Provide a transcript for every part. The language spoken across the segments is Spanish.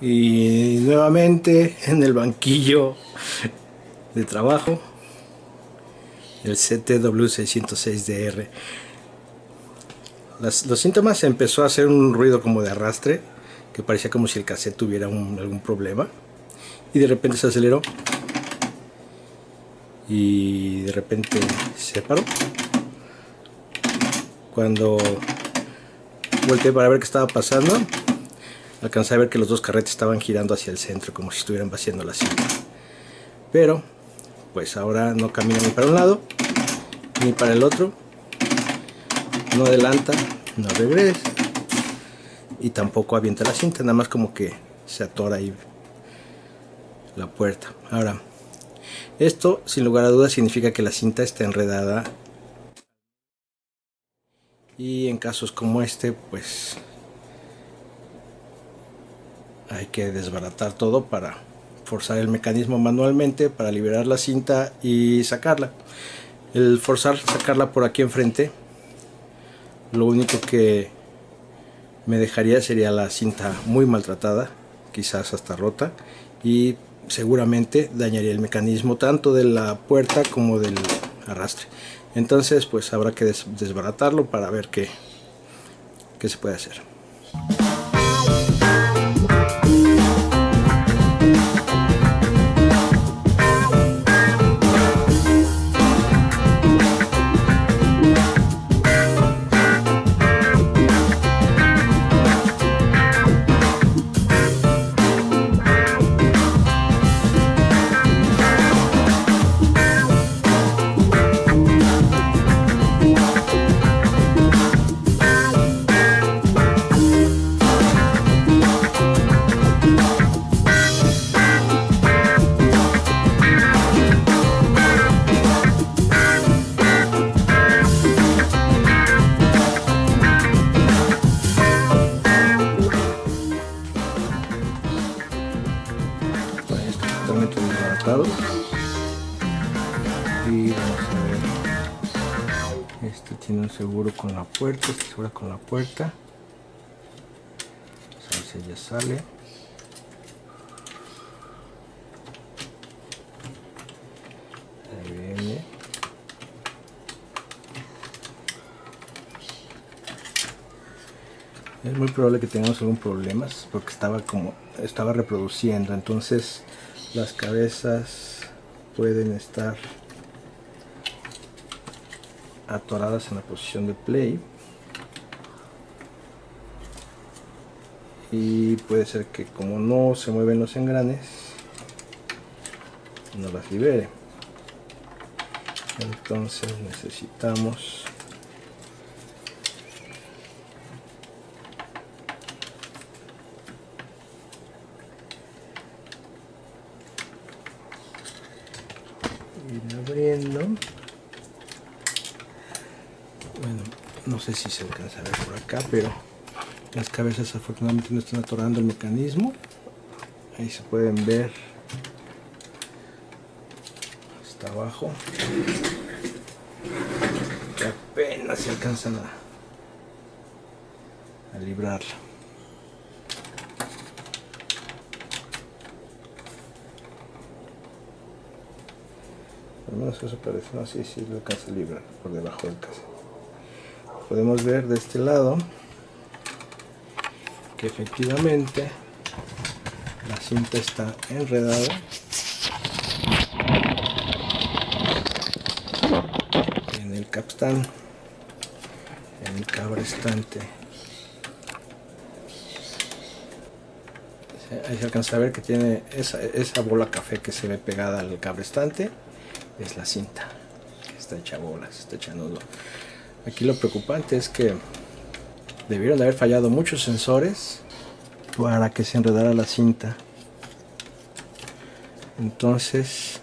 Y nuevamente en el banquillo de trabajo, el CTW606DR. los síntomas empezó a hacer un ruido como de arrastre, que parecía como si el cassette tuviera algún problema. Y de repente se aceleró. Y de repente se paró. Cuando volteé para ver qué estaba pasando, alcancé a ver que los dos carretes estaban girando hacia el centro como si estuvieran vaciando la cinta pero pues ahora no camina ni para un lado ni para el otro. No adelanta no regresa. Y tampoco avienta la cinta nada más como que se atora ahí la puerta. Ahora esto sin lugar a dudas significa que la cinta está enredada. Y en casos como este pues hay que desbaratar todo para forzar el mecanismo manualmente para liberar la cinta y sacarla. El forzar sacarla por aquí enfrente lo único que me dejaría sería la cinta muy maltratada quizás hasta rota y seguramente dañaría el mecanismo tanto de la puerta como del arrastre. Entonces pues habrá que desbaratarlo para ver qué, qué se puede hacer este tiene un seguro con la puerta este seguro con la puerta. A ver si ya sale. Es muy probable que tengamos algún problema porque estaba como estaba reproduciendo. Entonces las cabezas pueden estar atoradas en la posición de play. Y puede ser que como no se mueven los engranes no las libere. Entonces necesitamos ir abriendo bueno no sé si se alcanza a ver por acá pero las cabezas afortunadamente no están atorando el mecanismo. Ahí se pueden ver. Hasta abajo. Que apenas se alcanzan a, a librarla al menos eso parece, no, sí, sí lo alcanza a librar por debajo del cassette podemos ver de este lado que efectivamente la cinta está enredada en el capstan en el cabrestante. Ahí se alcanza a ver que tiene esa, bola café que se ve pegada al cabrestante. Es la cinta está hecha bolas, está echando Aquí lo preocupante es que debieron haber fallado muchos sensores para que se enredara la cinta. Entonces,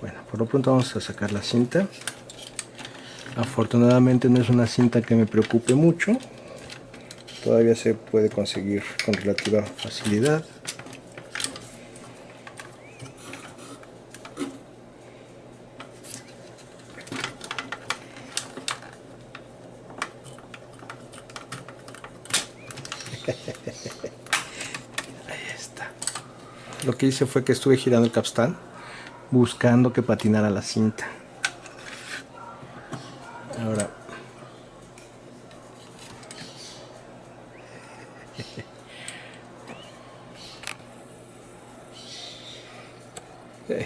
bueno, por lo pronto vamos a sacar la cinta. Afortunadamente no es una cinta que me preocupe mucho. Todavía se puede conseguir con relativa facilidad. lo que hice fue que estuve girando el capstan buscando que patinara la cinta. Ahora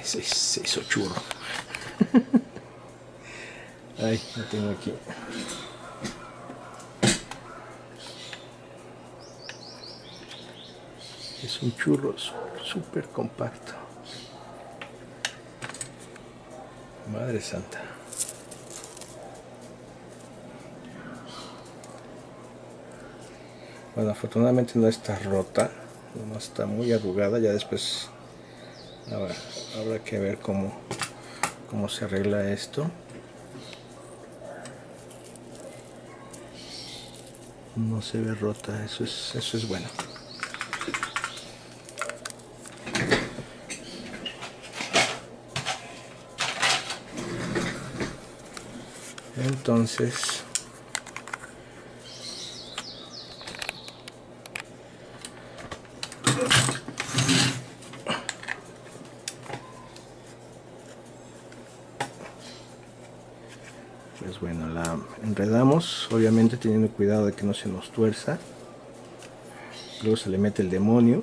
se, hizo churro. Ay, lo tengo aquí. Es un churro súper compacto. Madre Santa. Bueno, afortunadamente no está rota, no está muy arrugada, ya después habrá, habrá que ver cómo, cómo se arregla esto. No se ve rota, eso es, eso es bueno. Entonces, pues bueno, la enredamos, obviamente teniendo cuidado de que no se nos tuerza. Luego se le mete el demonio.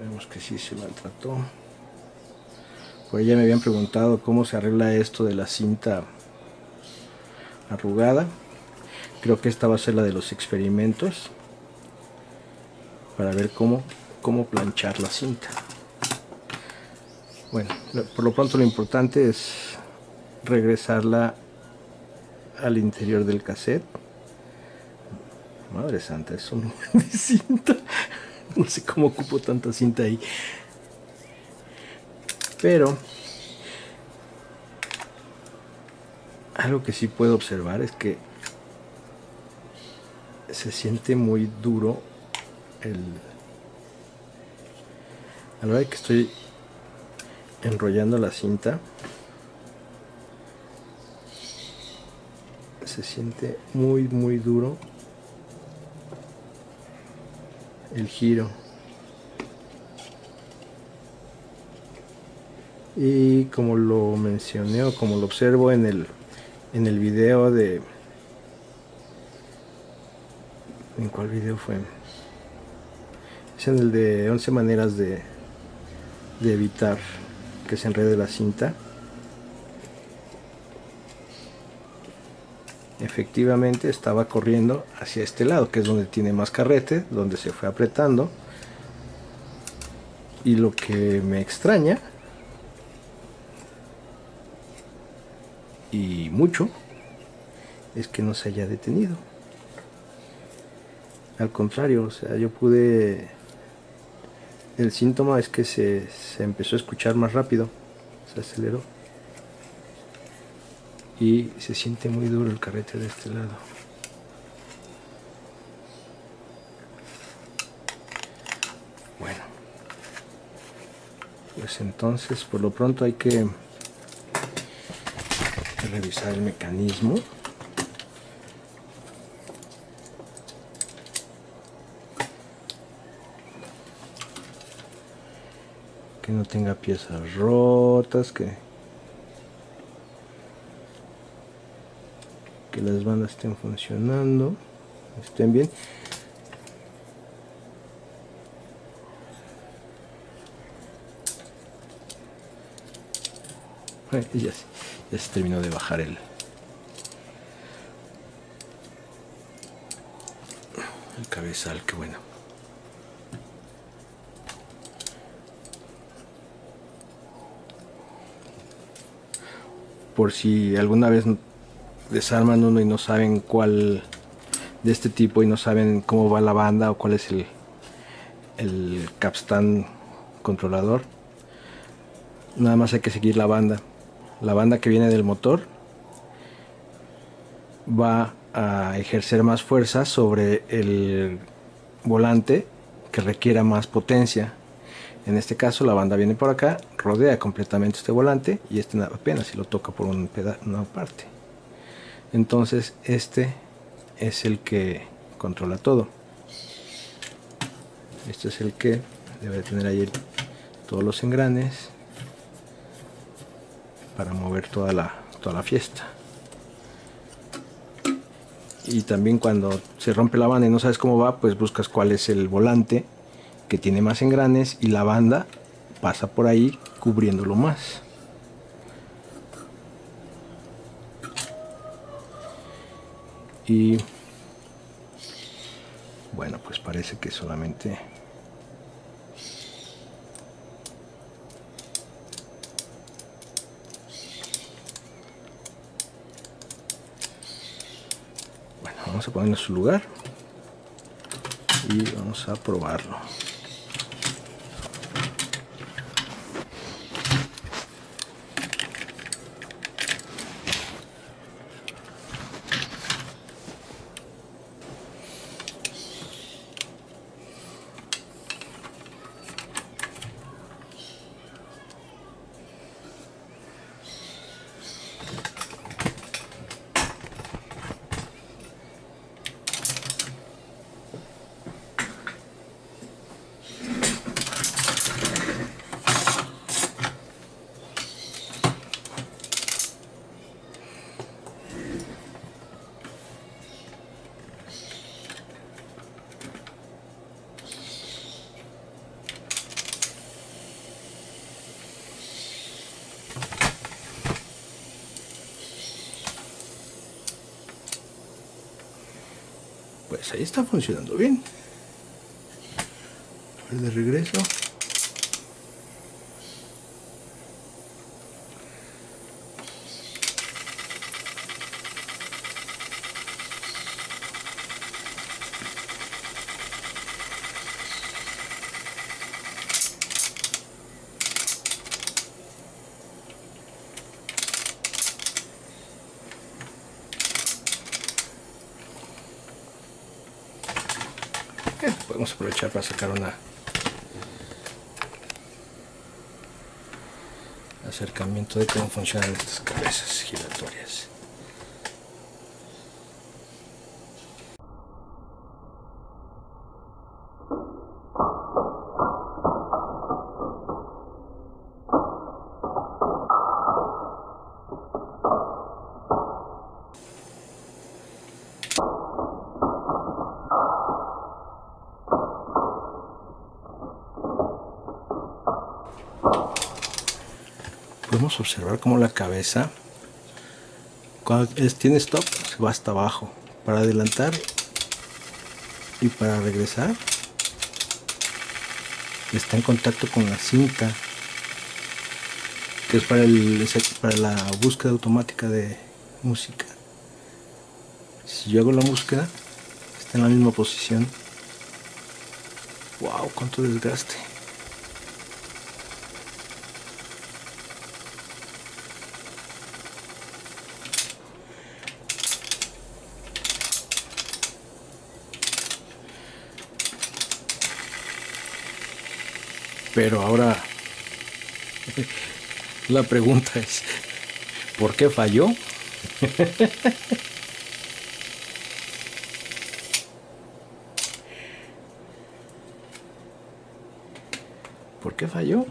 Vemos que sí se maltrató. Por ya me habían preguntado cómo se arregla esto de la cinta arrugada. Creo que esta va a ser la de los experimentos. Para ver cómo, cómo planchar la cinta. Bueno, por lo pronto lo importante es regresarla al interior del cassette. Madre santa, es un de cinta. No sé cómo ocupo tanta cinta ahí. Pero algo que sí puedo observar es que se siente muy duro el a la hora que estoy enrollando la cinta se siente muy muy duro el giro y como lo mencioné o como lo observo en el en el video de en cuál video fue es en el de 11 maneras de, de evitar que se enrede la cinta. Efectivamente estaba corriendo hacia este lado que es donde tiene más carrete donde se fue apretando. Y lo que me extraña y mucho es que no se haya detenido. Al contrario, o sea, yo pude... El síntoma es que se, se empezó a escuchar más rápido, se aceleró. Y se siente muy duro el carrete de este lado. Bueno, pues entonces por lo pronto hay que revisar el mecanismo. Que no tenga piezas rotas que que las bandas estén funcionando estén bien. Ya, se terminó de bajar el el cabezal que bueno. Por si alguna vez desarman uno y no saben cuál de este tipo y no saben cómo va la banda o cuál es el el capstan controlador nada más hay que seguir la banda la banda que viene del motor va a ejercer más fuerza sobre el volante que requiera más potencia. En este caso la banda viene por acá, rodea completamente este volante y este apenas si lo toca por un una parte. Entonces este es el que controla todo. este es el que debe tener ahí todos los engranes para mover toda la, toda la fiesta. Y también cuando se rompe la banda y no sabes cómo va pues buscas cuál es el volante que tiene más engranes y la banda pasa por ahí cubriéndolo más. Y bueno pues parece que solamente bueno vamos a en su lugar y vamos a probarlo ahí está funcionando bien. De regreso podemos aprovechar para sacar una acercamiento de cómo funcionan estas cabezas giratorias observar cómo la cabeza cuando tiene stop se va hasta abajo. Para adelantar y para regresar está en contacto con la cinta que es para, el, para la búsqueda automática de música. Si yo hago la búsqueda está en la misma posición. Wow cuánto desgaste Pero ahora la pregunta es, ¿por qué falló? ¿Por qué falló?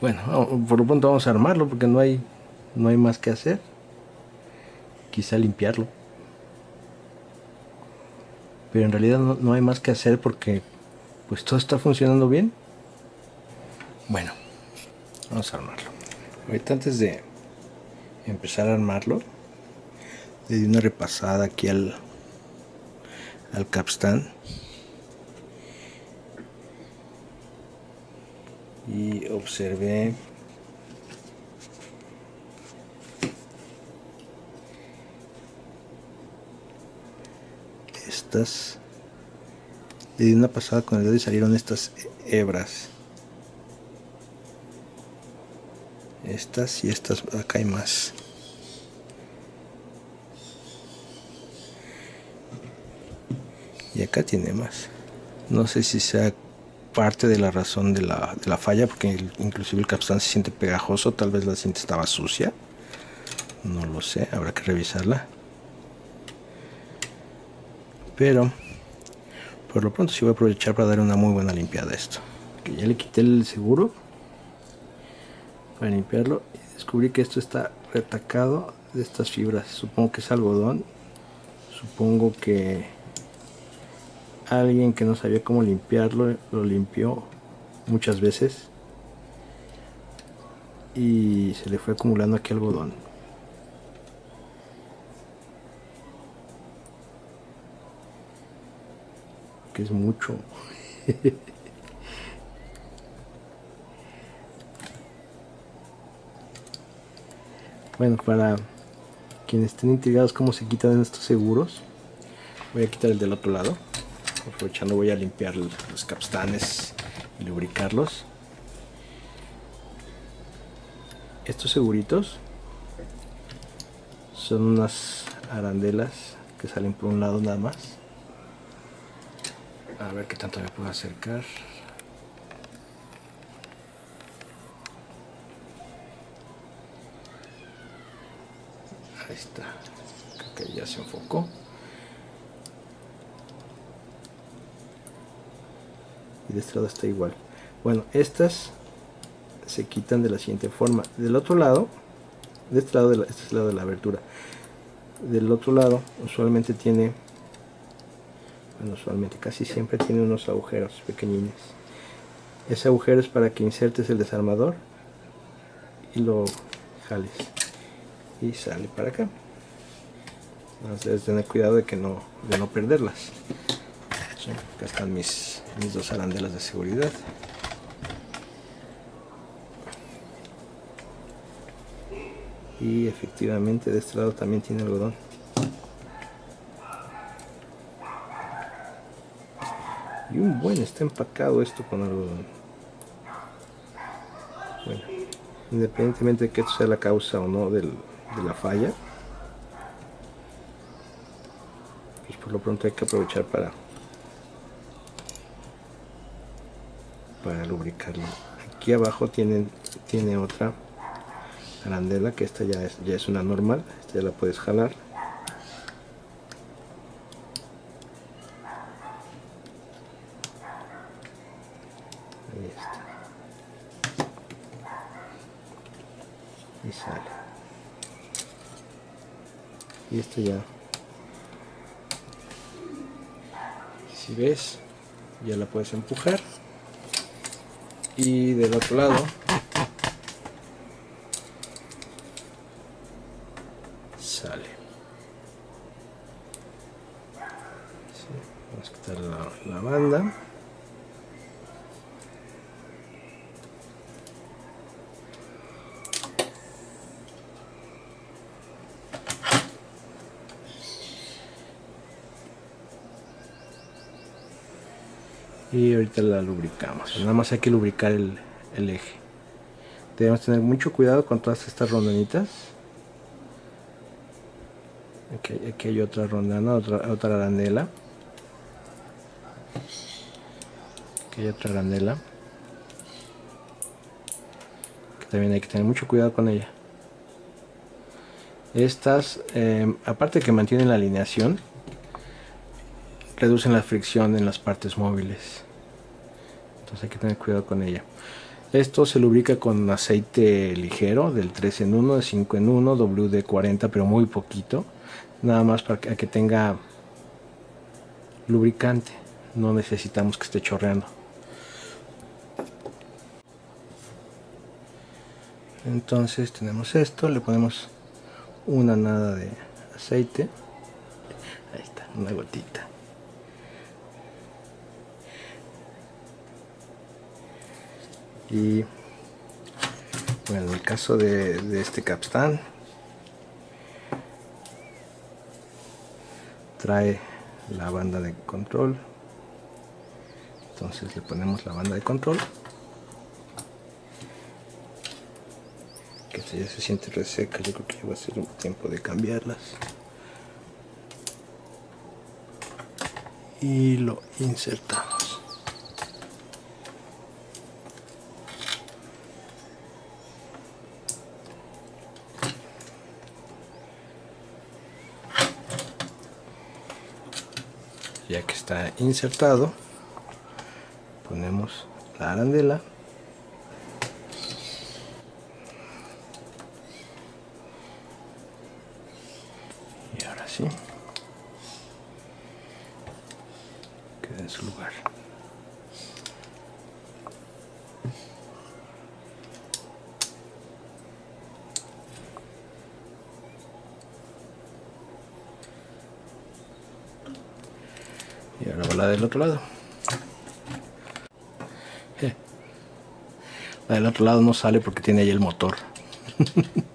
Bueno, por lo pronto vamos a armarlo porque no hay, no hay más que hacer. Quizá limpiarlo. Pero en realidad no, no hay más que hacer porque pues todo está funcionando bien. Bueno, vamos a armarlo. Ahorita antes de empezar a armarlo, le di una repasada aquí al, al capstan. Y observé estas le di una pasada con el dedo y salieron estas hebras. Estas y estas acá hay más. Y acá tiene más. No sé si sea parte de la razón de la, falla porque inclusive el capstán se siente pegajoso tal vez la cinta estaba sucia. No lo sé habrá que revisarla. Pero por lo pronto. Sí voy a aprovechar para dar una muy buena limpiada a esto. Que ya le quité el seguro para limpiarlo. Y descubrí que esto está retacado de estas fibras. Supongo que es algodón. Supongo que alguien que no sabía cómo limpiarlo lo limpió muchas veces y se le fue acumulando aquí algodón que es mucho. Bueno para quienes estén intrigados cómo se quitan estos seguros voy a quitar el del otro lado. Aprovechando voy a limpiar los capstanes y lubricarlos. Estos seguritos son unas arandelas que salen por un lado nada más a ver qué tanto me puedo acercar. Ahí está. Creo que ya se enfocó. Y de este lado está igual. Bueno estas se quitan de la siguiente forma. Del otro lado de este lado de la, este es el lado de la abertura. Del otro lado usualmente tiene usualmente casi siempre tiene unos agujeros pequeñines. Ese agujero es para que insertes el desarmador y lo jales. Y sale para acá. Entonces tener cuidado de que no de no perderlas. Acá están mis, mis dos arandelas de seguridad. Y efectivamente de este lado también tiene algodón y un buen está empacado esto con algodón bueno independientemente de que esto sea la causa o no del, de la falla pues por lo pronto hay que aprovechar para para lubricarlo. Aquí abajo tienen tiene otra arandela que esta ya es, ya es una normal esta ya la puedes jalar ahí está y sale y esto ya si ves empujar. Y del otro lado sale sí, vamos a quitar la, la banda y ahorita la lubricamos. Nada más hay que lubricar el, eje. Debemos tener mucho cuidado con todas estas rondanitas. Aquí, hay otra rondana otra, otra arandela aquí hay otra arandela también hay que tener mucho cuidado con ella. Estas eh, aparte que mantienen la alineación reducen la fricción en las partes móviles entonces hay que tener cuidado con ella. Esto se lubrica con aceite ligero del 3 en 1 de 5 en 1 WD-40 pero muy poquito. Nada más para que, que tenga lubricante. No necesitamos que esté chorreando. Entonces tenemos esto le ponemos una nada de aceite. Ahí está una gotita y bueno en el caso de, de este capstan trae la banda de control. Entonces le ponemos la banda de control. Que si ya se siente reseca yo creo que ya va a ser un tiempo de cambiarlas. Y lo insertamos ya que está insertado ponemos la arandela y ahora sí queda en su lugar y ahora va la del otro lado. Eh. del otro lado no sale porque tiene ahí el motor.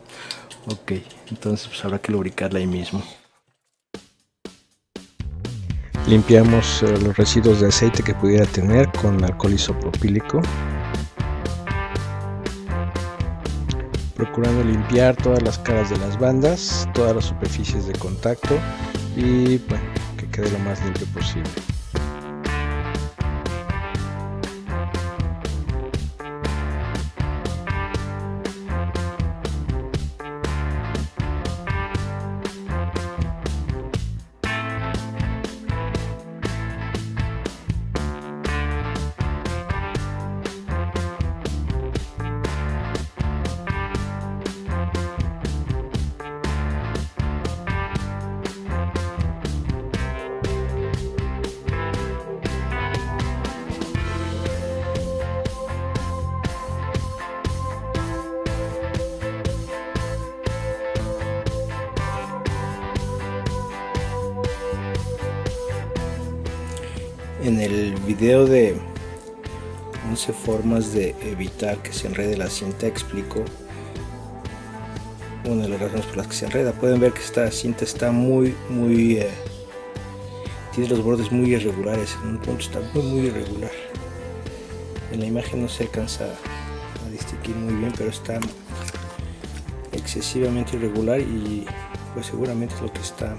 Ok entonces pues habrá que lubricarla ahí mismo. Limpiamos eh, los residuos de aceite que pudiera tener con alcohol isopropílico. Procurando limpiar todas las caras de las bandas todas las superficies de contacto y bueno que quede lo más limpio posible en el video de 11 formas de evitar que se enrede la cinta explico una de las razones por las que se enreda. Pueden ver que esta cinta está muy muy eh, tiene los bordes muy irregulares en un punto está muy muy irregular. En la imagen no se alcanza a distinguir muy bien pero está excesivamente irregular y pues seguramente es lo que está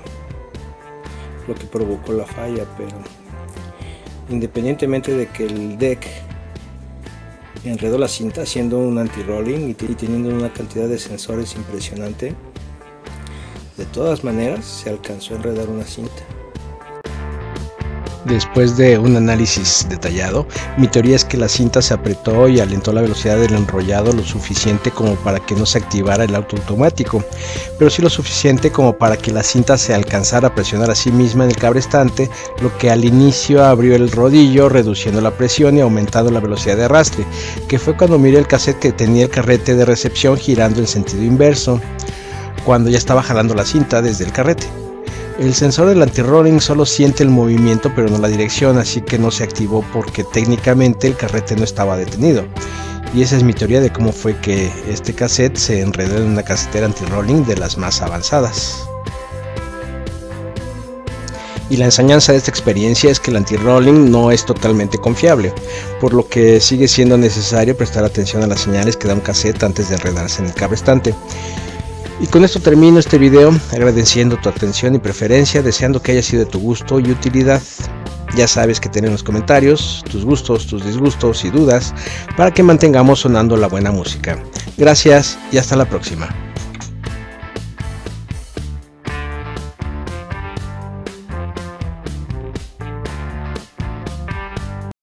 lo que provocó la falla pero independientemente de que el deck enredó la cinta haciendo un anti-rolling y teniendo una cantidad de sensores impresionante, de todas maneras se alcanzó a enredar una cinta. Después de un análisis detallado, mi teoría es que la cinta se apretó y alentó la velocidad del enrollado lo suficiente como para que no se activara el auto automático, pero sí lo suficiente como para que la cinta se alcanzara a presionar a sí misma en el cabrestante, lo que al inicio abrió el rodillo reduciendo la presión y aumentando la velocidad de arrastre, que fue cuando miré el cassette que tenía el carrete de recepción girando en sentido inverso, cuando ya estaba jalando la cinta desde el carrete. El sensor del anti-rolling solo siente el movimiento pero no la dirección, así que no se activó porque técnicamente el carrete no estaba detenido. Y esa es mi teoría de cómo fue que este cassette se enredó en una casetera anti-rolling de las más avanzadas. Y la enseñanza de esta experiencia es que el anti-rolling no es totalmente confiable, por lo que sigue siendo necesario prestar atención a las señales que da un cassette antes de enredarse en el cabrestante. Y con esto termino este video agradeciendo tu atención y preferencia, deseando que haya sido de tu gusto y utilidad. Ya sabes que tienen los comentarios, tus gustos, tus disgustos y dudas para que mantengamos sonando la buena música. Gracias y hasta la próxima.